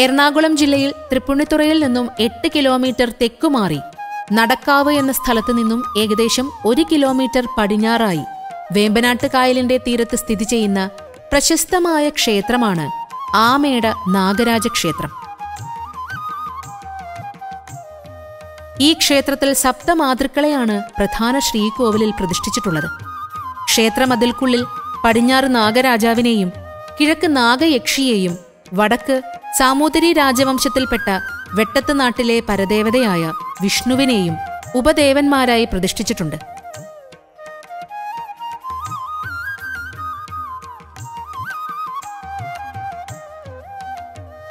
എറണാകുളം ജില്ലയിൽ തൃപ്പുണിത്തുറയിൽ നിന്നും എട്ട് കിലോമീറ്റർ തെക്കുമാറി നടക്കാവ് എന്ന സ്ഥലത്തു നിന്നും ഏകദേശം ഒരു കിലോമീറ്റർ പടിഞ്ഞാറായി വേമ്പനാട്ട് കായലിന്റെ തീരത്ത് സ്ഥിതി ചെയ്യുന്ന പ്രശസ്തമായ ക്ഷേത്രമാണ് ആമേട നാഗരാജ ക്ഷേത്രം. ഈ ക്ഷേത്രത്തിൽ സപ്തമാതൃക്കളെയാണ് പ്രധാന ശ്രീകോവിലിൽ പ്രതിഷ്ഠിച്ചിട്ടുള്ളത്. ക്ഷേത്രമതിൽക്കുള്ളിൽ പടിഞ്ഞാറ് നാഗരാജാവിനെയും കിഴക്ക് നാഗയക്ഷിയെയും വടക്ക് സാമൂതിരി രാജവംശത്തിൽപ്പെട്ട വെട്ടത്ത് നാട്ടിലെ പരദേവതയായ വിഷ്ണുവിനെയും ഉപദേവന്മാരായി പ്രതിഷ്ഠിച്ചിട്ടുണ്ട്.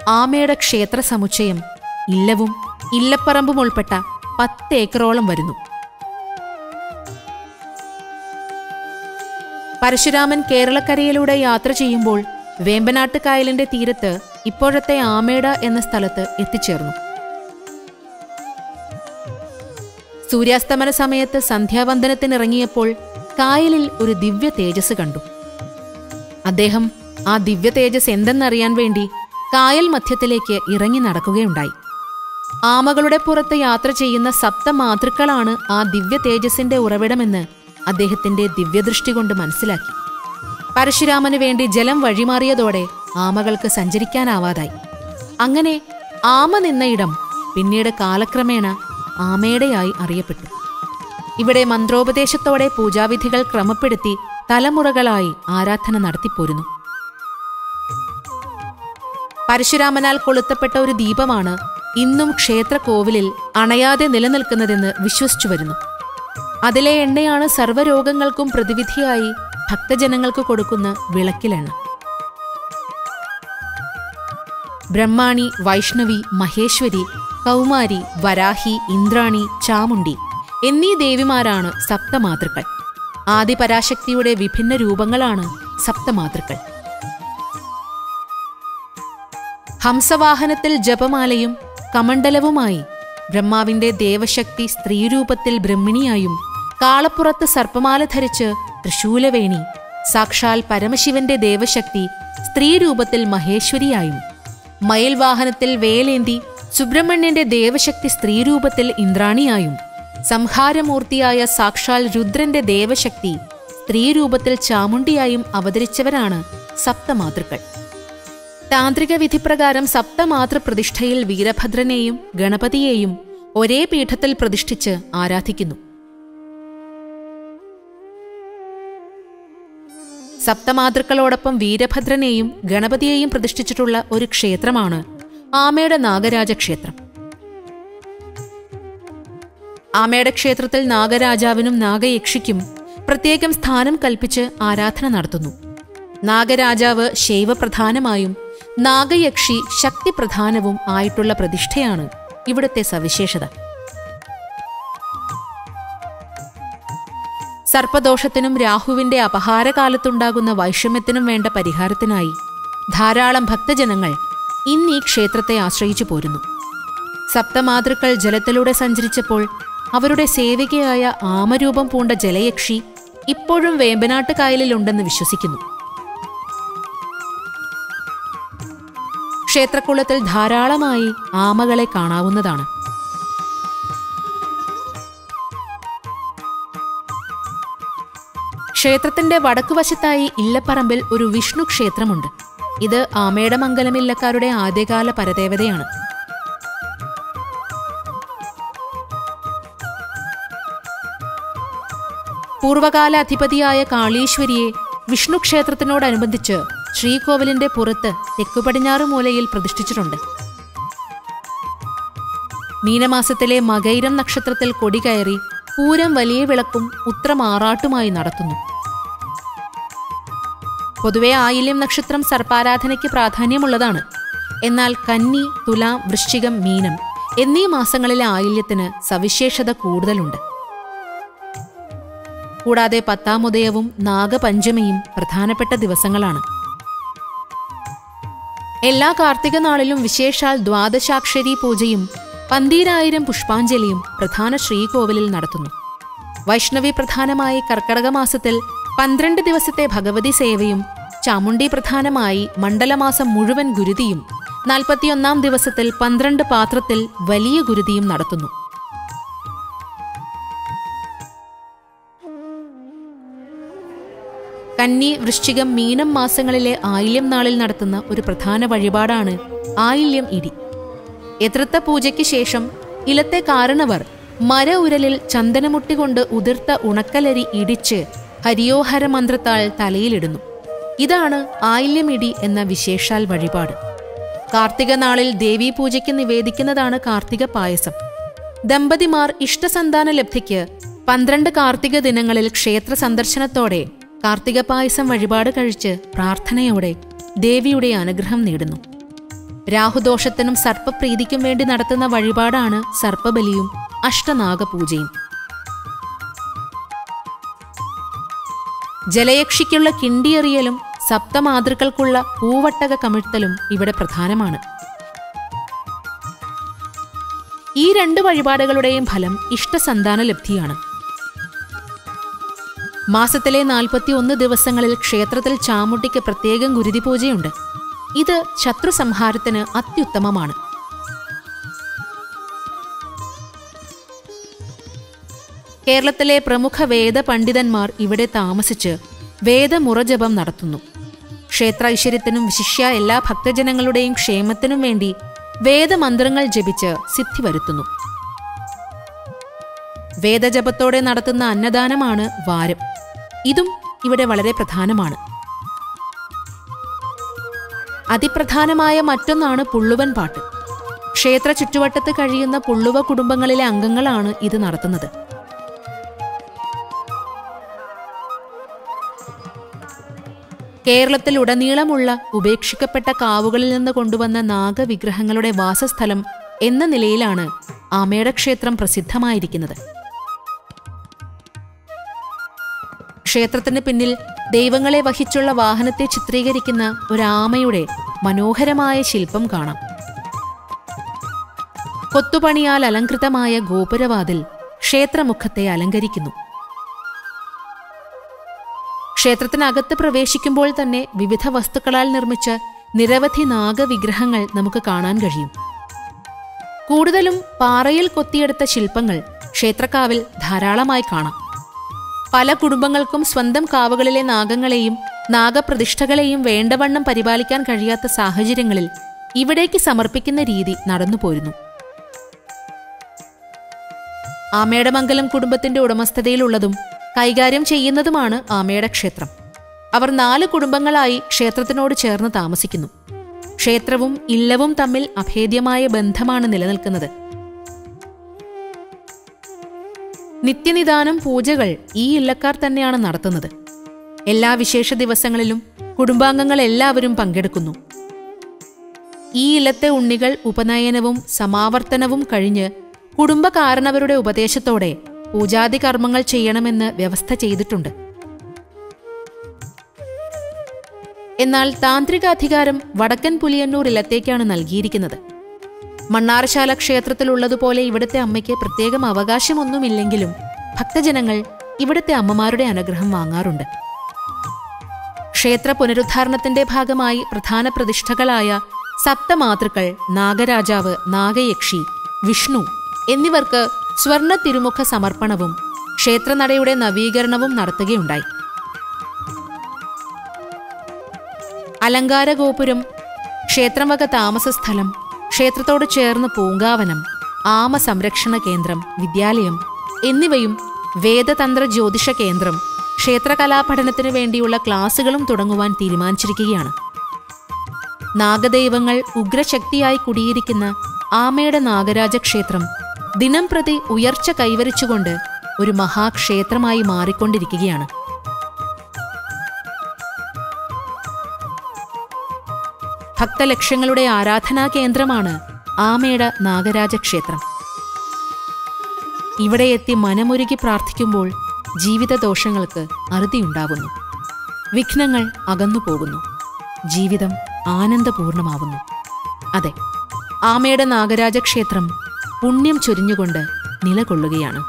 ആമയുടെ ക്ഷേത്ര സമുച്ചയം ഇല്ലവും ഇല്ലപ്പറമ്പും ഉൾപ്പെട്ട പത്ത് ഏക്കറോളം വരുന്നു. പരശുരാമൻ കേരളക്കരയിലൂടെ യാത്ര ചെയ്യുമ്പോൾ വേമ്പനാട്ട് കായലിന്റെ തീരത്ത് ഇപ്പോഴത്തെ ആമേട എന്ന സ്ഥലത്ത് എത്തിച്ചേർന്നു. സൂര്യാസ്തമന സമയത്ത് സന്ധ്യാവന്ദനത്തിനിറങ്ങിയപ്പോൾ കായലിൽ ഒരു ദിവ്യ തേജസ് കണ്ടു. അദ്ദേഹം ആ ദിവ്യ തേജസ് എന്തെന്നറിയാൻ വേണ്ടി കായൽ മധ്യത്തിലേക്ക് ഇറങ്ങി നടക്കുകയുണ്ടായി. ആമകളുടെ പുറത്ത് യാത്ര ചെയ്യുന്ന സപ്ത മാതൃക്കളാണ് ആ ദിവ്യ തേജസിന്റെ ഉറവിടമെന്ന് അദ്ദേഹത്തിന്റെ ദിവ്യദൃഷ്ടി കൊണ്ട് മനസ്സിലാക്കി. പരശുരാമന് വേണ്ടി ജലം വഴിമാറിയതോടെ ആമകൾക്ക് സഞ്ചരിക്കാനാവാതായി. അങ്ങനെ ആമ നിന്ന ഇടം പിന്നീട് കാലക്രമേണ ആമയുടെയായി അറിയപ്പെട്ടു. ഇവിടെ മന്ത്രോപദേശത്തോടെ പൂജാവിധികൾ ക്രമപ്പെടുത്തി തലമുറകളായി ആരാധന നടത്തിപ്പോരുന്നു. പരശുരാമനാൽ കൊളുത്തപ്പെട്ട ഒരു ദീപമാണ് ഇന്നും ക്ഷേത്ര കോവിലിൽ അണയാതെ നിലനിൽക്കുന്നതെന്ന് വിശ്വസിച്ചു വരുന്നു. അതിലെ എണ്ണയാണ് സർവരോഗങ്ങൾക്കും പ്രതിവിധിയായി ഭക്തജനങ്ങൾക്ക് കൊടുക്കുന്ന വിളക്കിലെണ്ണ. ബ്രഹ്മാണി വൈഷ്ണവി മഹേശ്വരി കൗമാരി വരാഹി ഇന്ദ്രാണി ചാമുണ്ടി എന്നീ ദേവിമാരാണ് സപ്തമാതൃക്കൾ. ആദിപരാശക്തിയുടെ വിഭിന്ന രൂപങ്ങളാണ് സപ്തമാതൃക്കൾ. ഹംസവാഹനത്തിൽ ജപമാലയും കമണ്ഡലവുമായി ബ്രഹ്മാവിന്റെ ദേവശക്തി സ്ത്രീരൂപത്തിൽ ബ്രഹ്മിണിയായും കാളപ്പുറത്ത് സർപ്പമാല ധരിച്ച് തൃശൂലവേണി സാക്ഷാൽ പരമശിവന്റെ ദേവശക്തി സ്ത്രീരൂപത്തിൽ മഹേശ്വരിയായും മയിൽ വാഹനത്തിൽ വേലേന്തി സുബ്രഹ്മണ്യന്റെ ദേവശക്തി സ്ത്രീരൂപത്തിൽ ഇന്ദ്രാണിയായും സംഹാരമൂർത്തിയായ സാക്ഷാൽ രുദ്രന്റെ ദേവശക്തി സ്ത്രീരൂപത്തിൽ ചാമുണ്ടിയായും അവതരിച്ചവരാണ് സപ്തമാതൃക്കൾ. താന്ത്രിക വിധിപ്രകാരം സപ്തമാതൃ പ്രതിഷ്ഠയിൽ വീരഭദ്രനെയും ഗണപതിയെയും ഒരേ പീഠത്തിൽ പ്രതിഷ്ഠിച്ച് ആരാധിക്കുന്നു. സപ്തമാതൃക്കളോടൊപ്പം വീരഭദ്രനെയും ഗണപതിയെയും പ്രതിഷ്ഠിച്ചിട്ടുള്ള ഒരു ക്ഷേത്രമാണ് ആമയുടെ നാഗരാജ ക്ഷേത്രം. ആമയുടെ ക്ഷേത്രത്തിൽ നാഗരാജാവിനും നാഗയക്ഷിക്കും പ്രത്യേകം സ്ഥാനം കൽപ്പിച്ച് ആരാധന നടത്തുന്നു. നാഗരാജാവ് ശൈവപ്രധാനമായും നാഗയക്ഷി ശക്തിപ്രധാനവും ആയിട്ടുള്ള പ്രതിഷ്ഠയാണ് ഇവിടുത്തെ സവിശേഷത. സർപ്പദോഷത്തിനും രാഹുവിന്റെ അപഹാരകാലത്തുണ്ടാകുന്ന വൈഷമ്യത്തിനും വേണ്ട പരിഹാരത്തിനായി ധാരാളം ഭക്തജനങ്ങൾ ഇന്ന് ഈ ക്ഷേത്രത്തെ ആശ്രയിച്ചു പോരുന്നു. സപ്തമാതൃക്കൾ ജലത്തിലൂടെ സഞ്ചരിച്ചപ്പോൾ അവരുടെ സേവികയായ ആമരൂപം പൂണ്ട ജലയക്ഷി ഇപ്പോഴും വേമ്പനാട്ട് കായലിലുണ്ടെന്ന് വിശ്വസിക്കുന്നു. ക്ഷേത്രക്കുളത്തിൽ ധാരാളമായി ആമകളെ കാണാവുന്നതാണ്. ക്ഷേത്രത്തിന്റെ വടക്കുവശത്തായി ഇല്ലപ്പറമ്പിൽ ഒരു വിഷ്ണു ക്ഷേത്രമുണ്ട്. ഇത് ആമേടമംഗലം മംഗലം ഇല്ലക്കാരുടെ ആദ്യകാല പരദേവതയാണ്. പൂർവകാല അധിപതിയായ കാളീശ്വരിയെ വിഷ്ണു ക്ഷേത്രത്തിനോടനുബന്ധിച്ച് ശ്രീകോവിലിന്റെ പുറത്ത് തെക്കുപടിഞ്ഞാറ് മൂലയിൽ പ്രതിഷ്ഠിച്ചിട്ടുണ്ട്. മീനമാസത്തിലെ മകൈരം നക്ഷത്രത്തിൽ കൊടി കയറി പൂരം വലിയ വിളക്കും ഉത്രമാറാട്ടുമായി നടത്തുന്നു. പൊതുവെ ആയില്യം നക്ഷത്രം സർപ്പാരാധനയ്ക്ക് പ്രാധാന്യമുള്ളതാണ്. എന്നാൽ കന്നി തുലാം വൃശ്ചികം മീനം എന്നീ മാസങ്ങളിലെ ആയില്യത്തിന് സവിശേഷത കൂടുതലുണ്ട്. കൂടാതെ പത്താം ഉദയവും നാഗപഞ്ചമിയും പ്രധാനപ്പെട്ട ദിവസങ്ങളാണ്. എല്ലാ കാർത്തിക നാളിലും വിശേഷാൽ ദ്വാദശാക്ഷരി പൂജയും പന്തീരായിരം പുഷ്പാഞ്ജലിയും പ്രധാന ശ്രീകോവിലിൽ നടത്തുന്നു. വൈഷ്ണവി പ്രധാനമായി കർക്കടക മാസത്തിൽ പന്ത്രണ്ട് ദിവസത്തെ ഭഗവതി സേവയും ചാമുണ്ഡി പ്രധാനമായി മണ്ഡലമാസം മുഴുവൻ ഗുരുതിയും നാൽപ്പത്തിയൊന്നാം ദിവസത്തിൽ പന്ത്രണ്ട് പാത്രത്തിൽ വലിയ ഗുരുതിയും നടത്തുന്നു. കന്നി വൃശ്ചികം മീനം മാസങ്ങളിലെ ആയില്യം നാളിൽ നടത്തുന്ന ഒരു പ്രധാന വഴിപാടാണ് ആയില്യം ഇടി. എതിർത്ത പൂജയ്ക്ക് ശേഷം ഇലത്തെ കാരണവർ മര ഉരലിൽ ചന്ദനമുട്ടി കൊണ്ട് ഉതിർത്ത ഉണക്കലരി ഇടിച്ച് ഹരിയോഹര മന്ത്രത്താൽ തലയിലിടുന്നു. ഇതാണ് ആയില്യമിടി എന്ന വിശേഷാൽ വഴിപാട്. കാർത്തിക നാളിൽ ദേവീ പൂജയ്ക്ക് നിവേദിക്കുന്നതാണ് കാർത്തിക പായസം. ദമ്പതിമാർ ഇഷ്ടസന്താന ലബ്ധിക്ക് പന്ത്രണ്ട് കാർത്തിക ദിനങ്ങളിൽ ക്ഷേത്ര സന്ദർശനത്തോടെ കാർത്തിക പായസം വഴിപാട് കഴിച്ച് പ്രാർത്ഥനയോടെ ദേവിയുടെ അനുഗ്രഹം നേടുന്നു. രാഹുദോഷത്തിനും സർപ്പപ്രീതിക്കും വേണ്ടി നടത്തുന്ന വഴിപാടാണ് സർപ്പബലിയും അഷ്ടനാഗപൂജയും. ജലയക്ഷിക്കുള്ള കിണ്ടിയെറിയലും സപ്തമാതൃക്കൾക്കുള്ള പൂവട്ടക കമിഴ്ത്തലും ഇവിടെ പ്രധാനമാണ്. ഈ രണ്ട് വഴിപാടുകളുടെയും ഫലം ഇഷ്ടസന്താന ലബ്ധിയാണ്. മാസത്തിലെ നാൽപ്പത്തി ഒന്ന് ദിവസങ്ങളിൽ ക്ഷേത്രത്തിൽ ചാമുട്ടിക്ക് പ്രത്യേകം ഗുരുതി പൂജയുണ്ട് ഇത് ശത്രു സംഹാരത്തിന് അത്യുത്തമമാണ്. കേരളത്തിലെ പ്രമുഖ വേദ പണ്ഡിതന്മാർ ഇവിടെ താമസിച്ച് വേദമുറജപം നടത്തുന്നു. ക്ഷേത്ര ഐശ്വര്യത്തിനും വിശിഷ്യ എല്ലാ ഭക്തജനങ്ങളുടെയും ക്ഷേമത്തിനും വേണ്ടി വേദമന്ത്രങ്ങൾ ജപിച്ച് സിദ്ധി വരുത്തുന്നു. വേദജപത്തോടെ നടത്തുന്ന അന്നദാനമാണ് വാരം. ഇതും ഇവിടെ വളരെ പ്രധാനമാണ്. അതിപ്രധാനമായ മറ്റൊന്നാണ് പുള്ളുവൻ പാട്ട്. ക്ഷേത്ര ചുറ്റുവട്ടത്ത് കഴിയുന്ന പുള്ളുവ കുടുംബങ്ങളിലെ അംഗങ്ങളാണ് ഇത് നടത്തുന്നത്. കേരളത്തിലുടനീളമുള്ള ഉപേക്ഷിക്കപ്പെട്ട കാവുകളിൽ നിന്ന് കൊണ്ടുവന്ന നാഗവിഗ്രഹങ്ങളുടെ വാസസ്ഥലം എന്ന നിലയിലാണ് ആമേട ക്ഷേത്രം പ്രസിദ്ധമായിരിക്കുന്നത്. ക്ഷേത്രത്തിന് പിന്നിൽ ദൈവങ്ങളെ വഹിച്ചുള്ള വാഹനത്തെ ചിത്രീകരിക്കുന്ന ഒരാമയുടെ മനോഹരമായ ശില്പം കാണാം. കൊത്തുപണിയാൽ അലങ്കൃതമായ ഗോപുരവാതിൽ ക്ഷേത്രമുഖത്തെ അലങ്കരിക്കുന്നു. ക്ഷേത്രത്തിനകത്ത് പ്രവേശിക്കുമ്പോൾ തന്നെ വിവിധ വസ്തുക്കളാൽ നിർമ്മിച്ച നിരവധി നാഗവിഗ്രഹങ്ങൾ നമുക്ക് കാണാൻ കഴിയും. കൂടുതലും പാറയിൽ കൊത്തിയെടുത്ത ശില്പങ്ങൾ ക്ഷേത്രക്കാവിൽ ധാരാളമായി കാണാം. പല കുടുംബങ്ങൾക്കും സ്വന്തം കാവുകളിലെ നാഗങ്ങളെയും നാഗപ്രതിഷ്ഠകളെയും വേണ്ടവണ്ണം പരിപാലിക്കാൻ കഴിയാത്ത സാഹചര്യങ്ങളിൽ ഇവിടേക്ക് സമർപ്പിക്കുന്ന രീതി നടന്നുപോരുന്നു ആമേടമംഗലം കുടുംബത്തിന്റെ ഉടമസ്ഥതയിലുള്ളതും കൈകാര്യം ചെയ്യുന്നതുമാണ് ആമയുടെ ക്ഷേത്രം. അവർ നാല് കുടുംബങ്ങളായി ക്ഷേത്രത്തിനോട് ചേർന്ന് താമസിക്കുന്നു. ക്ഷേത്രവും ഇല്ലവും തമ്മിൽ അഭേദ്യമായ ബന്ധമാണ് നിലനിൽക്കുന്നത്. നിത്യനിദാനം പൂജകൾ ഈ ഇല്ലക്കാർ തന്നെയാണ് നടത്തുന്നത്. എല്ലാ വിശേഷ ദിവസങ്ങളിലും കുടുംബാംഗങ്ങൾ എല്ലാവരും പങ്കെടുക്കുന്നു. ഈ ഇലത്തെ ഉണ്ണികൾ ഉപനയനവും സമാവർത്തനവും കഴിഞ്ഞ് കുടുംബകാരണവരുടെ ഉപദേശത്തോടെ പൂജാതി കർമ്മങ്ങൾ ചെയ്യണമെന്ന് വ്യവസ്ഥ ചെയ്തിട്ടുണ്ട്. എന്നാൽ താന്ത്രിക അധികാരം വടക്കൻ പുലിയന്നൂർ ഇല്ലത്തേക്കാണ് നൽകിയിരിക്കുന്നത്. മണ്ണാറശാല ക്ഷേത്രത്തിലുള്ളതുപോലെ ഇവിടുത്തെ അമ്മയ്ക്ക് പ്രത്യേകം അവകാശമൊന്നുമില്ലെങ്കിലും ഭക്തജനങ്ങൾ ഇവിടുത്തെ അമ്മമാരുടെ അനുഗ്രഹം വാങ്ങാറുണ്ട്. ക്ഷേത്ര പുനരുദ്ധാരണത്തിന്റെ ഭാഗമായി പ്രധാന പ്രതിഷ്ഠകളായ സപ്തമാതൃക്കൾ നാഗരാജാവ് നാഗയക്ഷി വിഷ്ണു എന്നിവർക്ക് സ്വർണ തിരുമുഖ സമർപ്പണവും ക്ഷേത്രനടയുടെ നവീകരണവും നടത്തുകയുണ്ടായി. അലങ്കാര ഗോപുരം ക്ഷേത്രവക താമസസ്ഥലം ക്ഷേത്രത്തോട് ചേർന്ന് പൂങ്കാവനം ആമ സംരക്ഷണ കേന്ദ്രം വിദ്യാലയം എന്നിവയും വേദതന്ത്ര ജ്യോതിഷ കേന്ദ്രം ക്ഷേത്രകലാപഠനത്തിനു വേണ്ടിയുള്ള ക്ലാസുകളും തുടങ്ങുവാൻ തീരുമാനിച്ചിരിക്കുകയാണ്. നാഗദൈവങ്ങൾ ഉഗ്രശക്തിയായി കുടിയിരിക്കുന്ന ആമയുടെ നാഗരാജ ക്ഷേത്രം ദിനം പ്രതി ഉയർച്ച കൈവരിച്ചുകൊണ്ട് ഒരു മഹാക്ഷേത്രമായി മാറിക്കൊണ്ടിരിക്കുകയാണ്. ഭക്തലക്ഷങ്ങളുടെ ആരാധനാ കേന്ദ്രമാണ് ആമേട നാഗരാജ ക്ഷേത്രം ഇവിടെ എത്തി മനമൊരുകി പ്രാർത്ഥിക്കുമ്പോൾ ജീവിതദോഷങ്ങൾക്ക് അറുതിയുണ്ടാകുന്നു വിഘ്നങ്ങൾ അകന്നു പോകുന്നു. ജീവിതം ആനന്ദപൂർണമാവുന്നു. അതെ ആമയുടെ നാഗരാജ ക്ഷേത്രം പുണ്യം ചൊരിഞ്ഞുകൊണ്ട് നിലകൊള്ളുകയാണ്